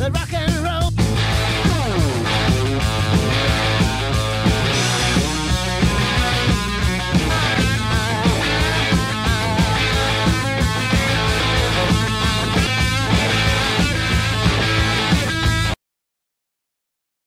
The rock and